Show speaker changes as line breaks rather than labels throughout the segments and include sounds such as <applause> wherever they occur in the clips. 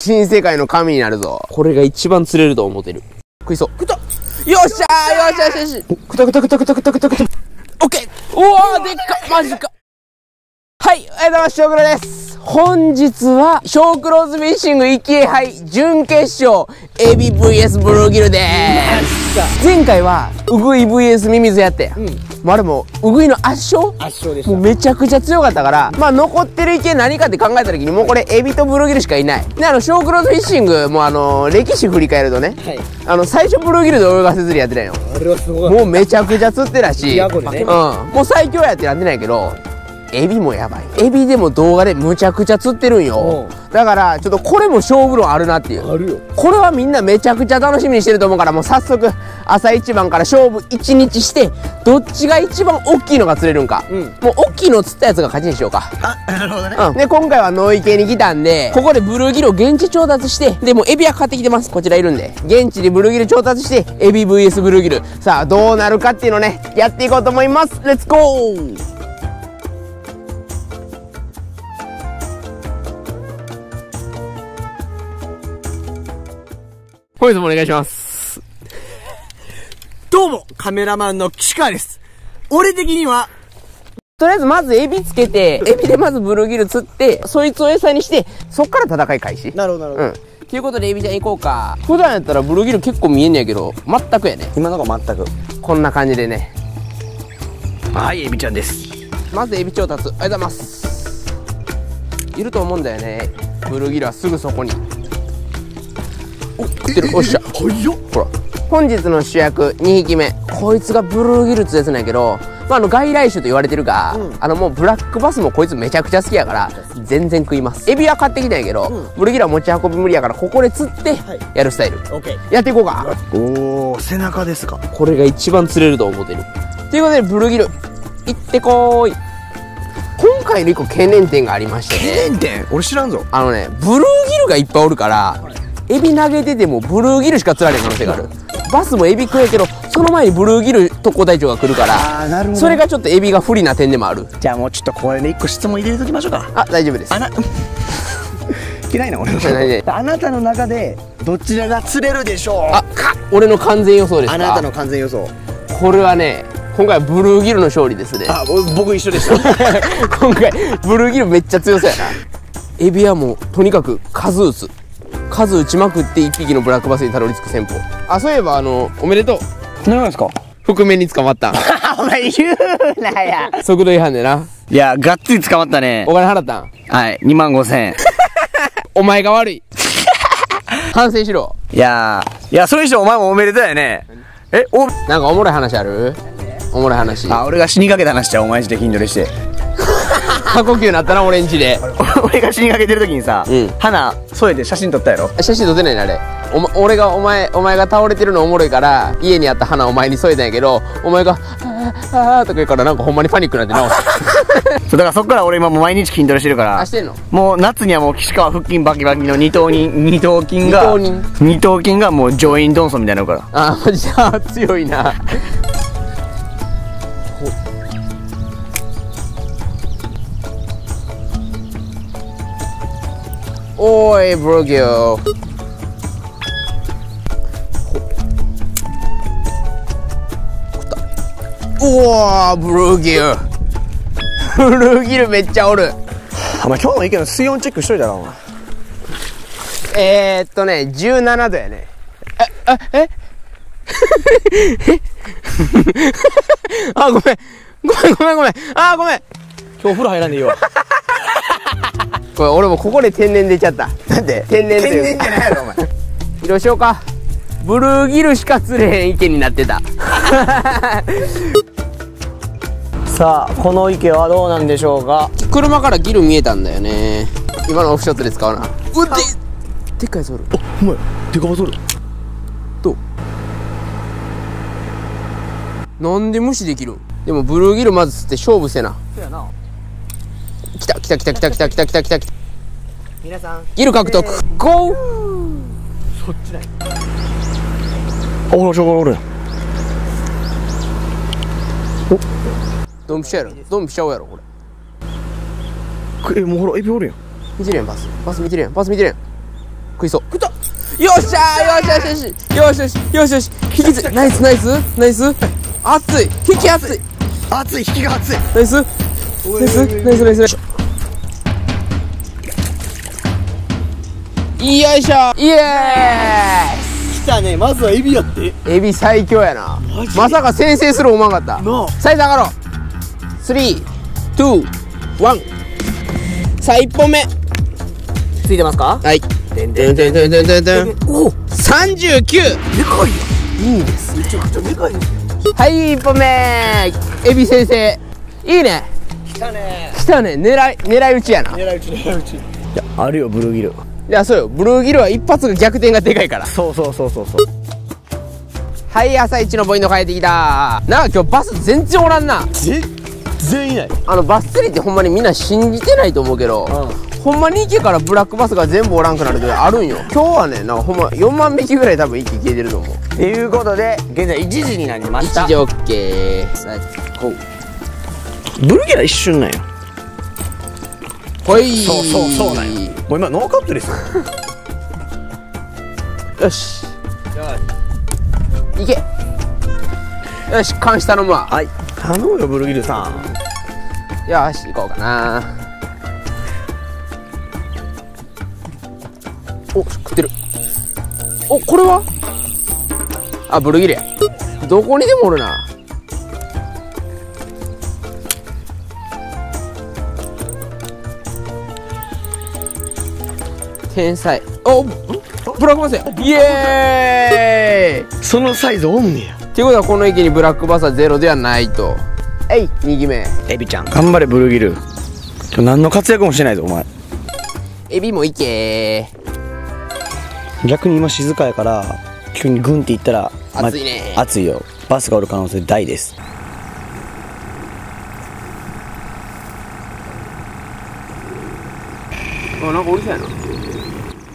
新世界の神になるぞ。これが一番釣れると思ってる。食いそう。食ったよっしゃーよっしゃよっしゃよっしゃ
くたくたくたくたくたくたくた。
オッケーうわーでっかマジかはい、おはようございます、小黒です。本日は、ショークローズフィッシング一級杯準決勝、エビ VS ブルーギルでーす。前回は、ウグイ VS ミミズやって。うん。もうあれも、ウグイの圧勝？
圧勝で
もうめちゃくちゃ強かったから、まあ残ってる池何かって考えた時にもうこれエビとブルーギルしかいない。で、あの、ショークローズフィッシングもあの、歴史振り返るとね、
はい。
あの、最初ブルーギルで泳がせずりやってたんよ。
あれはすごい。
もうめちゃくちゃ釣ってたし、
ね
うん、もう最強やってなってないけど、エビもやばい。エビでも動画でむちゃくちゃ釣ってるんよ
う。
だから、ちょっとこれも勝負論あるなっていう。
あるよ。
これはみんなめちゃくちゃ楽しみにしてると思うから、もう早速、朝一番から勝負一日して、どっちが一番大きいのが釣れるんか。
うん
もう大きいの釣ったやつが勝ちにしようか。
あ、なるほどね。
うん。で、今回は野池に来たんで、ここでブルーギルを現地調達して、で、もうエビは買ってきてます。こちらいるんで。現地でブルーギル調達して、エビ VS ブルーギル。さあ、どうなるかっていうのをね、やっていこうと思います。レッツゴー本日もお願いします。
どうも、カメラマンの岸川です。俺的には、
とりあえずまずエビつけて、エビでまずブルーギル釣って、そいつを餌にして、そっから戦い開始。
なるほど、なる
うん。ということで、エビちゃん行こうか。普段やったらブルーギル結構見えんねやけど、全くやね。
今のが全く。
こんな感じでね。
はい、エビちゃんです。
まずエビ調達、ありがとうございます。いると思うんだよね。ブルーギルはすぐそこに。お、食ってる。おっしゃ。
はいよ。
ほら。本日の主役2匹目。こいつがブルーギルってやつなんやけど、まあ、あの、外来種と言われてるが、あの、もうブラックバスもこいつめちゃくちゃ好きやから、全然食います。エビは買ってきたんやけど、ブルーギルは持ち運び無理やから、ここで釣って
はい、
やるスタイル。
オッケー。
やっていこうか。
おー、背中ですか。
これが一番釣れると思ってる。ということで、ブルーギル、行ってこーい。今回の一個懸念点がありましてね。
懸念点？俺知らんぞ。
あのね、ブルーギルがいっぱいおるから、エビ投げててもブルーギルしか釣られへん可能性がある。バスもエビ食えけど、その前にブルーギル特攻隊長が来るから。それ。がちょっとエビが不利な点でもある。
じゃあもうちょっとこれで一個質問入れときましょうか。
あ、大丈夫です。
あな、<laughs> 嫌いな俺あなたの中で、どちらが釣れるでしょう？
あ、か、俺の完全予想ですか？
あなたの完全予想。
これはね、今回はブルーギルの勝利ですね。
あ、ぼ僕一緒でした。<laughs>
今回、ブルーギルめっちゃ強そうやな。エビはもう、とにかく数打つ。数打ちまくって一匹のブラックバスにたどり着く戦法。あ、そういえばあの、おめでとう。
何ですか？
覆面に捕まった。<laughs>
お前言うなや。
速度違反でな。
いや、がっつり捕まったね
お。金払ったん？
はい、2万5千円。<laughs>
お前が悪い。<laughs> 反省しろ。
いやー、いや、それ以上お前もおめでとうやね。え、お、
なんかおもろい話ある？おもろい話。
あ、俺が死にかけた話ちゃう、お前んちで筋トレして。
過呼吸なったな、俺んちで。
俺が死にかけてる時にさ、
うん
花添えて写真撮ったやろ？
写真撮ってないねあれ。おま、俺が、お前、お前が倒れてるのおもろいから、家にあった花お前に添えたんやけど、お前が、あーあーとか言うからなんかほんまにパニックになって直した。<laughs>
そう、だからそっから俺今もう毎日筋トレしてるから
あ、、してんの？
もう夏にはもう岸川腹筋バキバキの二頭筋、二頭筋が、
二頭
筋がもう上院ドンソンみたいになるから。
あー、マジで、あー強いな。おーい、ブロギョうわー、ブルーギル。ブルーギルめっちゃおる。
お前今日の意見の水温チェックしといたらお前。
えー、っとね、17度やね。え、え、え？<laughs> あ、ごめん。ごめんごめんごめん。あ、ごめん。
今日風呂入らんでいいわ。
これ俺もここで天然出ちゃった。
なんで？
天然という
天然じゃないやろお前。
どうしようか。ブルーギルしか釣れへん池になってた。<laughs>
さあ、この池はどうなんでしょうか？
車からギル見えたんだよね。今のオフショットで使うな。うででっかいやつおる。
お前、デカバソル。
どう？なんで無視できるん？でもブルーギルまず釣って勝負せな。
そうやな。
来た来た来た来た来た来た来た来た来た。
皆さん。
ギル獲得。ゴー。
そっちだよ。あ、ほら、ちょ、お。る。
ドンピシャやろ。ドンピシャオやろこれ。
え、もうほら、エビおるやん。
見てるやん、バス。バス見てるやん、バス見てるやん。食いそう。食った。よっしゃーよしよしよしよしよしよしよし引きつナイスナイスナイス。熱い。引き熱い。
熱い。引きが熱い。
ナイス。ナイスナイスナイスよいしょ。イエ
来たね。まずはエビやって。
ーイエビ最強やな。まさか先制する思わんかった。
なあ。
サイズ上がろう。321さあ1本目。
ついてますか？
はい。
で
んてんてんてんてん。てん
お
39
でかいよ
いいです
めちゃくちゃでかいよ。
はい1本目。エビ先生いいね。
来たね。
来たね。狙い狙い撃ちやな。い
狙い撃ち狙い撃ち。いやあるよブルーギル
やそうよ。ブルーギルは一発が逆転がでかいから。
そうそうそうそうそう。
はい朝一のポイント変えてきた。なあ今日バス全然おらんな。
全然いない？
あのバス釣りってほんまにみんな信じてないと思うけど、ほんまに池からブラックバスが全部おらんくなる時あるんよ。今日はねなんかほんま4万匹ぐらい多分息消えてると思う。
ということで現在1時になりました。
1時 OK レッツゴー
ブルーギルは一瞬なんよ
ほい。
そうそうそうなんよ。もう今ノーカットですよ。<laughs>
よし。いけ。よし監視頼むわ。
はい。頼むよブルーギルさん。
よし行こうかな。お食ってる。おこれは？あブルーギルや。どこにでもおるな天才。おブラックバスやイエーイ。
そのサイズおんねや。
っていうことはこの駅にブラックバスはゼロではないと。えい。2機目。
エビちゃん。頑張れブルーギル。今日何の活躍もしてないぞお前。
エビもいけ。
逆に今静かやから急にグンっていったら
暑いね。
ま暑いよ。バスがおる可能性大です
あなんかおりそうやな。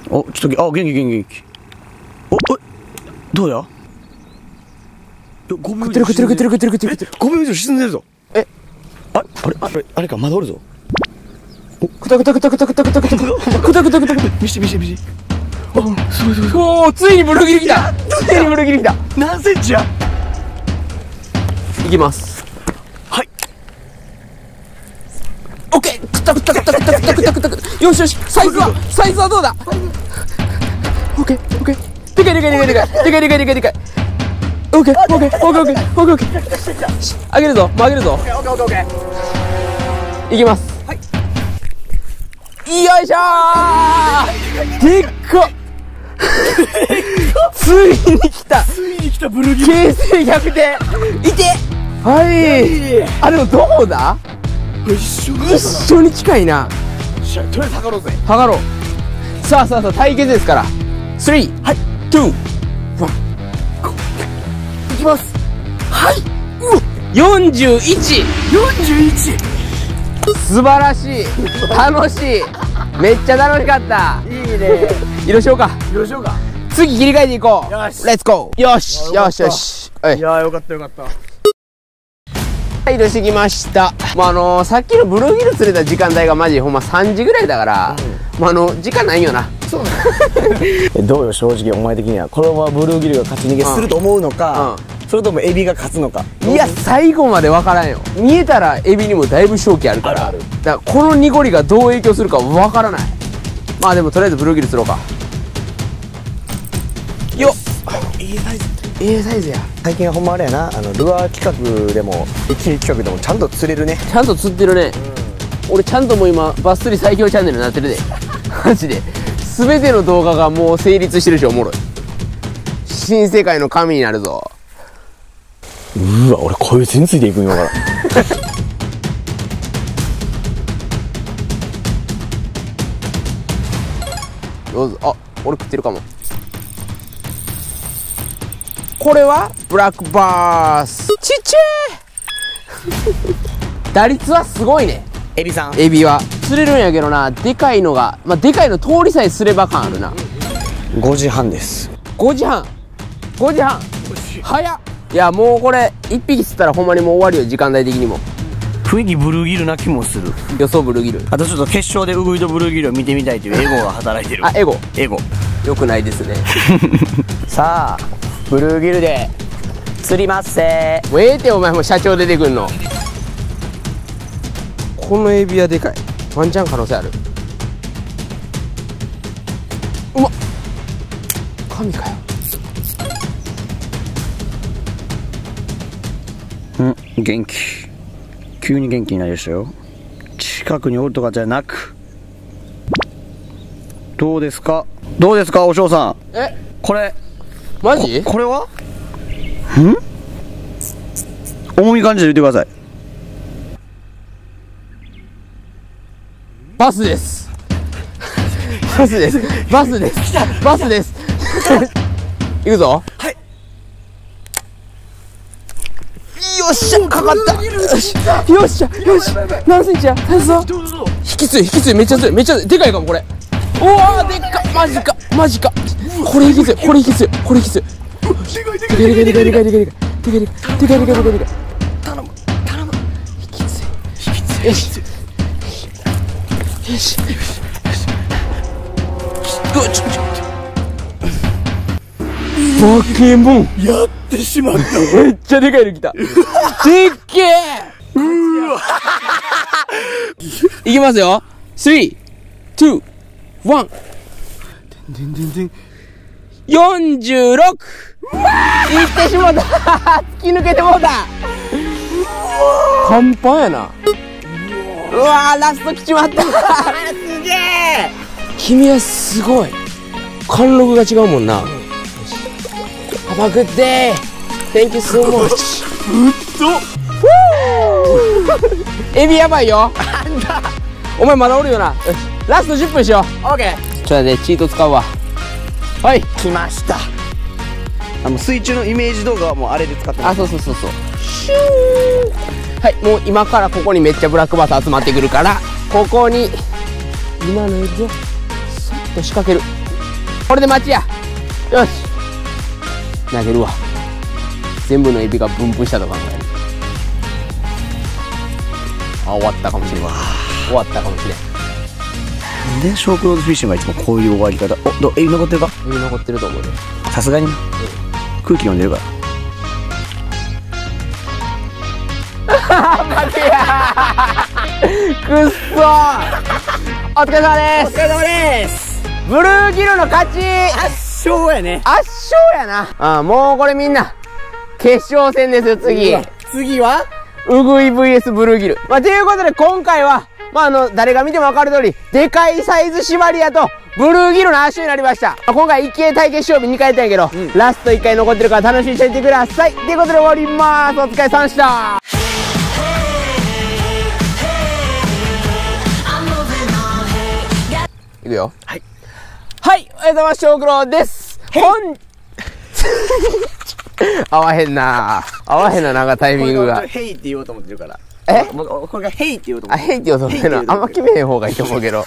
おちょっとあ元気元気元気。おおどうや5秒
食ってる食ってる。食ってる食ってる食ってる食ってる。
5秒以上沈んでるぞ。
え？
ああれあれあれかまだおるぞ。
くたくたくたくたくたくたくたくたくたくたくた
見して見して見して。あすごいすごいすご
おおついにブルーギル来た。ついにブルーギル来た。
い何センチや？
いきます。
はい。
オッケー。くたくたくたくたくたくたくたくよしよしサイズはサイズはどうだ？オッケーオッケーでかいでかいでかい。でかいでかいでかいでかい。オッケーオッケーオッケーオッケーオッケーオッケーあげるぞ曲げるぞ。
オッケーオッケーオッケー
いきます。はい。よいしょー。でっかついに来た。
ついに来たブルギー
形勢逆転。いて。はい。あでもどうだ？
一緒
に近いな。
しゃとりあえず測ろうぜ。
測ろう。さあさあさあ対決ですから。3はい。2 1いきます。はい。うわ。41
41
素晴らしい。楽しい。めっちゃ楽しかった。
いいね。
移動しようか。
どうしようか。
次切り替えていこう。
よし。
レッツゴーよしよし。よしはい。
いやーよかったよかった
はい移動してきました。まああのーさっきのブルーギル釣れた時間帯がマジほんま3時ぐらいだから、まああの時間ないよな。<laughs>
えどうよ正直お前的には。このままブルーギルが勝ち逃げすると思うのか、それともエビが勝つのか。
いや最後まで分からんよ。見えたらエビにもだいぶ勝機あるから。だからこの濁りがどう影響するか分からない。まあでもとりあえずブルーギル釣ろうか。よっ。
いいサイズ
ええサイズや。
最近はほんまあれやな。あのルアー企画でも一気に企画でもちゃんと釣れるね。
ちゃんと釣ってるね、俺ちゃんともう今バス釣り最強チャンネルになってるで。<laughs> マジで。全ての動画がもう成立してるしおもろい。新世界の神になるぞ。
うわ俺こういう線ついていくんよから。<laughs>
どうぞ。あ俺食ってるかもこれは？ブラックバース。ちっちゃい。<laughs> 打率はすごいね。
エビさん。
エビは。釣れるんやけどな。でかいのがまあでかいの通りさえすれば感あるな。
5時半です。
5時半。5時半。早っ。いやもうこれ1匹釣ったらほんまにもう終わりよ。時間帯的にも。
雰囲気ブルーギルな気もする。
予想ブルーギル。
あとちょっと決勝でウグイとブルーギルを見てみたいというエゴが働いてる。
あエゴ。
エゴ。
よくないですね。<laughs>
さあブルーギルで釣りますせ。
もうええってお前も社長出てくんの？このエビはでかい。ワンチャン可能性ある。うまっ。神かよ。
うん元気。急に元気になりましたよ。近くにおるとかじゃなく。どうですか？どうですか？お嬢さん。
え？
これ
マジ？
これは？ん？重い感じで言ってください。
バスです。バスです。バスです。バスです。<laughs> 行くぞ。
はい。
よっしゃかかった。よっしゃよっし。何センチや？大佐引き強い引き強い。めっちゃ強いめっちゃでかいかもこれ。うわーでっか。マジか。マジかこれ引き強いこれ引き強いこれ引き強いでかいでかいでかいでかいでかいでかいでかいでかいでかいでかいでかいでかい頼む頼む引き強い引き強いよしよしうわちょちょバケモン
やってしまった
めっちゃでかいの来たでっけえうわいきますよ3 2 1
でんでんでん
46いってしもうた。<laughs> 突き抜けてもうた。パンパンやな。うわーラスト来ちまった。すげえ君はすごい。貫禄が違うもんな。よし Have a good day Thank you so much <laughs> エビやばいよ。お前まだおるよな。よしラスト10分しよう。
オッケー。
ちょっと待ってチート使うわはい。
来ました。あの水中のイメージ動画はもうあれで使ってます。
あそうそうそうそう。シュー。はいもう今からここにめっちゃブラックバス集まってくるからここに。今のエビをさっと仕掛ける。これで待ちや。よし。投げるわ。全部のエビが分布したと考える。あ終わったかもしれん終わったかもしれん
でショークローズフィッシュがいつもこういう終わり方。おどえ残ってるか？
エビ残ってると思うよ
さすがに。空気読んでるから。<laughs>
くっそお疲れ様です。
お疲れ様です。
ブルーギルの勝ち。
圧勝やね。
圧勝やな。ああもうこれみんな。決勝戦ですよ次。
次は？
ウグイ VS ブルーギル。まあということで今回はまああの誰が見ても分かる通りでかいサイズ縛りやとブルーギルの圧勝になりました、まあ今回一形対決勝負2回やったんやけど、ラスト1回残ってるから楽しみにしていてください。ということで終わります。お疲れ様でした。いくよ。
はい。
はい、おはようございます、小黒です。本、<laughs> 合わへんな。合わへんな、なんかタイミングが。
ヘイって言おうと思ってるから。
え？
これがヘイって言おうと思
あ、
って
へいって言おうと思ってんの。あんま決めへん方がいいと思うけど。